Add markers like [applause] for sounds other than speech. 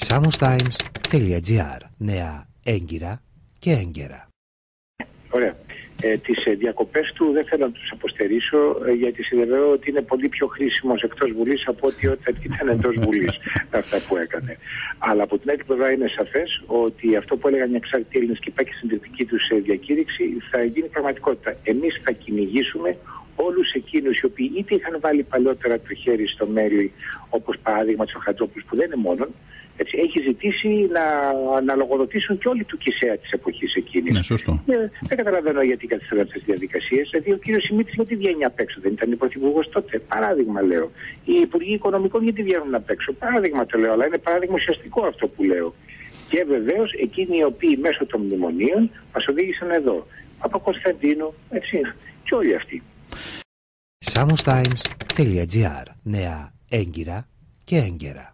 samostimes.gr Νέα έγκυρα και έγκαιρα. Ωραία. Ε, τις ε, διακοπές του δεν θέλω να τους αποστερήσω ε, γιατί συνδεδεώ ότι είναι πολύ πιο χρήσιμος εκτός Βουλής από ότι όταν ήταν εντός Βουλής [laughs] αυτά που έκανε. Αλλά από την άλλη πλευρά είναι σαφές ότι αυτό που έλεγαν οι εξάρτητοι Έλληνες και υπάρχει στην τριπτική τους ε, διακήρυξη θα γίνει πραγματικότητα. Εμείς θα κυνηγήσουμε όλους εκείνους οι οποίοι είτε είχαν βάλει παλιότερα το χέρι στο μέλι όπως παράδειγμα ο Χατζόπουλος που δεν είναι μόνον έτσι, έχει ζητήσει να, να λογοδοτήσουν και όλοι του Κισέα της εποχής εκείνης. Ναι, σωστό. Ε, δεν καταλαβαίνω γιατί καθυστερούν αυτέ τις διαδικασίες. Δηλαδή, ο κύριος Σιμίτης γιατί βγαίνει απ' έξω, δεν ήταν πρωθυπουργός τότε. Παράδειγμα λέω. Οι υπουργοί οικονομικών γιατί βγαίνουν απ' έξω; Παράδειγμα το λέω, αλλά είναι παράδειγμα ουσιαστικό αυτό που λέω. Και βεβαίως εκείνοι οι οποίοι μέσω των μνημονίων μας οδήγησαν εδώ. Από Κωνσταντίνο, έτσι, και όλοι αυτοί. samostimes.gr Νέα έγκυρα και έγκαιρα.